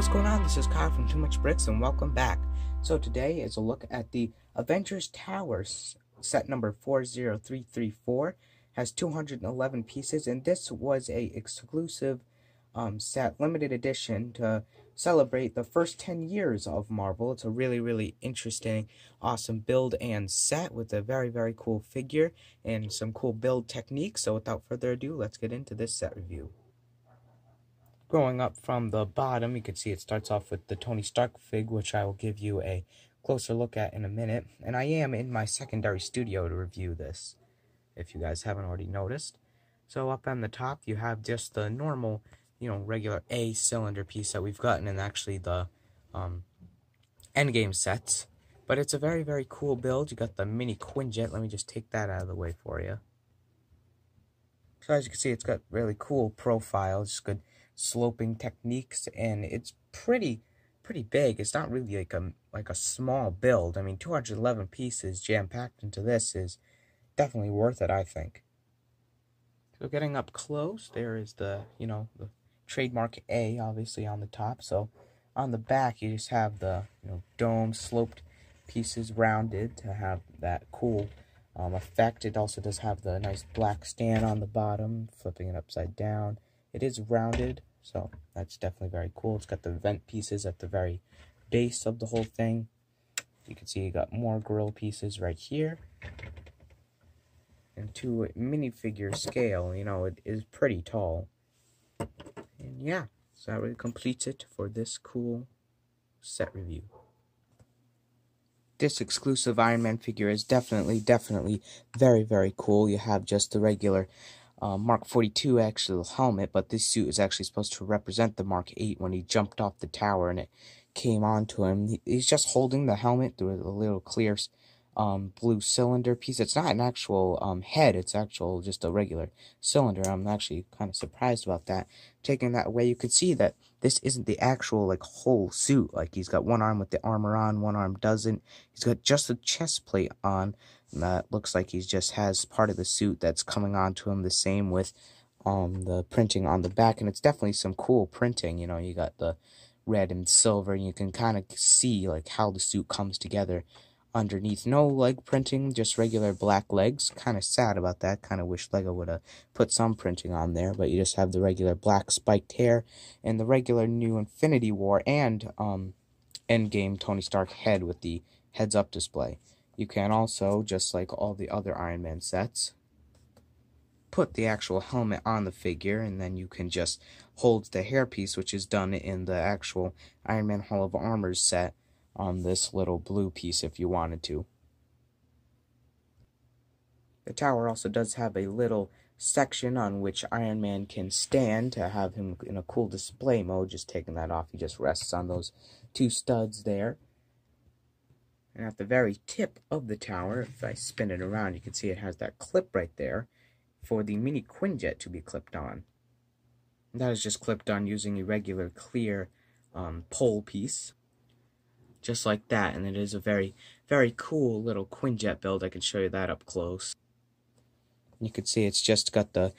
what's going on? This is Kyle from Too Much Bricks, and welcome back. So today is a look at the Avengers Towers set number 40334. Has 211 pieces, and this was a exclusive um, set, limited edition to celebrate the first 10 years of Marvel. It's a really, really interesting, awesome build and set with a very, very cool figure and some cool build techniques. So without further ado, let's get into this set review. Going up from the bottom, you can see it starts off with the Tony Stark fig, which I will give you a closer look at in a minute. And I am in my secondary studio to review this, if you guys haven't already noticed. So up on the top, you have just the normal, you know, regular A cylinder piece that we've gotten in actually the um, Endgame sets. But it's a very, very cool build. You got the mini Quinjet. Let me just take that out of the way for you. So as you can see, it's got really cool profiles. Good sloping techniques, and it's pretty pretty big. It's not really like a like a small build. I mean, 211 pieces jam packed into this is definitely worth it. I think. So getting up close, there is the you know the trademark A obviously on the top. So on the back, you just have the you know dome sloped pieces rounded to have that cool um, effect. It also does have the nice black stand on the bottom, flipping it upside down. It is rounded, so that's definitely very cool. It's got the vent pieces at the very base of the whole thing. You can see you got more grill pieces right here. And to minifigure scale, you know, it is pretty tall. And yeah, so that really completes it for this cool set review. This exclusive Iron Man figure is definitely, definitely very, very cool. You have just the regular uh, Mark 42 actual helmet, but this suit is actually supposed to represent the Mark 8 when he jumped off the tower and it came onto him. He's just holding the helmet through a little clear um, blue cylinder piece. It's not an actual um, head, it's actual just a regular cylinder. I'm actually kind of surprised about that. Taking that away, you could see that this isn't the actual like whole suit. Like he's got one arm with the armor on, one arm doesn't. He's got just the chest plate on. That looks like he just has part of the suit that's coming onto him. The same with um the printing on the back, and it's definitely some cool printing. You know, you got the red and silver, and you can kind of see like how the suit comes together underneath. No leg printing, just regular black legs. Kind of sad about that. Kind of wish LEGO would have put some printing on there, but you just have the regular black spiked hair and the regular new Infinity War and um, Endgame Tony Stark head with the heads up display. You can also, just like all the other Iron Man sets, put the actual helmet on the figure and then you can just hold the hairpiece which is done in the actual Iron Man Hall of Armors set on this little blue piece if you wanted to. The tower also does have a little section on which Iron Man can stand to have him in a cool display mode. Just taking that off, he just rests on those two studs there. And at the very tip of the tower, if I spin it around, you can see it has that clip right there for the mini Quinjet to be clipped on. That is just clipped on using a regular clear um, pole piece just like that. And it is a very, very cool little Quinjet build. I can show you that up close. You can see it's just got the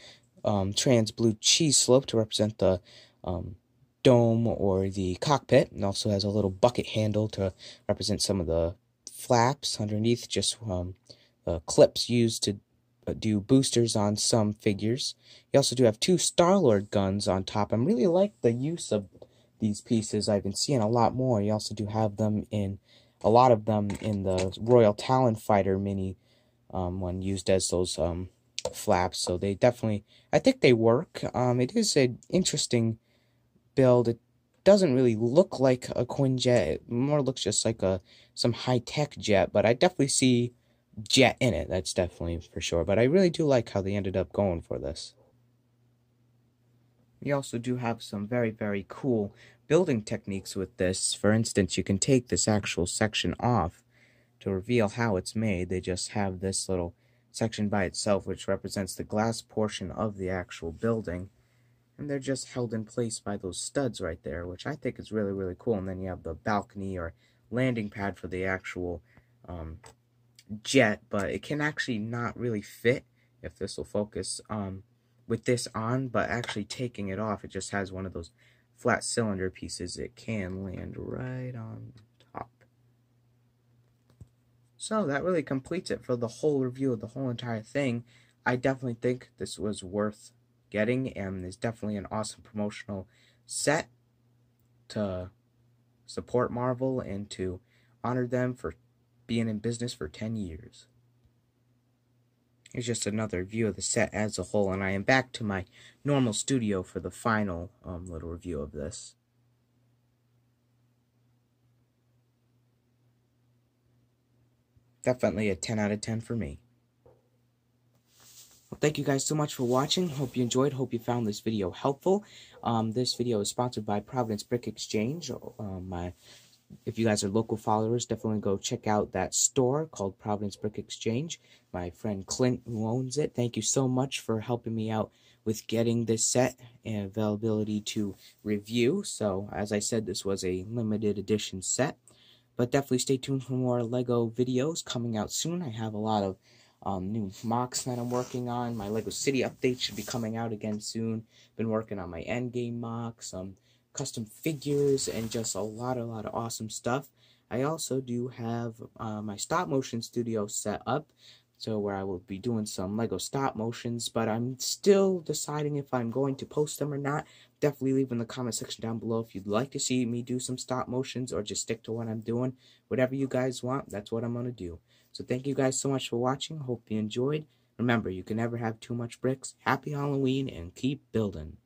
um, trans blue cheese slope to represent the um, dome or the cockpit. And also has a little bucket handle to represent some of the flaps underneath, just um, uh, clips used to uh, do boosters on some figures. You also do have two Star-Lord guns on top. I really like the use of these pieces. I've been seeing a lot more. You also do have them in, a lot of them in the Royal Talon Fighter mini um, one used as those um, flaps. So they definitely, I think they work. Um, it is an interesting build. It doesn't really look like a Quinjet. It more looks just like a some high-tech jet, but I definitely see jet in it. That's definitely for sure. But I really do like how they ended up going for this. We also do have some very, very cool building techniques with this. For instance, you can take this actual section off to reveal how it's made. They just have this little section by itself, which represents the glass portion of the actual building. And they're just held in place by those studs right there, which I think is really, really cool. And then you have the balcony or landing pad for the actual um, jet, but it can actually not really fit, if this will focus, um, with this on, but actually taking it off, it just has one of those flat cylinder pieces, it can land right on top. So that really completes it for the whole review of the whole entire thing. I definitely think this was worth getting, and is definitely an awesome promotional set to support Marvel and to honor them for being in business for 10 years. Here's just another view of the set as a whole, and I am back to my normal studio for the final um, little review of this. Definitely a 10 out of 10 for me. Thank you guys so much for watching. Hope you enjoyed. Hope you found this video helpful. Um, this video is sponsored by Providence Brick Exchange. Um, my if you guys are local followers, definitely go check out that store called Providence Brick Exchange. My friend Clint, who owns it, thank you so much for helping me out with getting this set and availability to review. So, as I said, this was a limited edition set. But definitely stay tuned for more LEGO videos coming out soon. I have a lot of um, new MOCs that I'm working on. My LEGO City update should be coming out again soon. Been working on my Endgame MOCs. Um, custom figures, and just a lot, a lot of awesome stuff. I also do have uh, my stop motion studio set up, so where I will be doing some Lego stop motions, but I'm still deciding if I'm going to post them or not. Definitely leave in the comment section down below if you'd like to see me do some stop motions or just stick to what I'm doing. Whatever you guys want, that's what I'm going to do. So thank you guys so much for watching. Hope you enjoyed. Remember, you can never have too much bricks. Happy Halloween and keep building.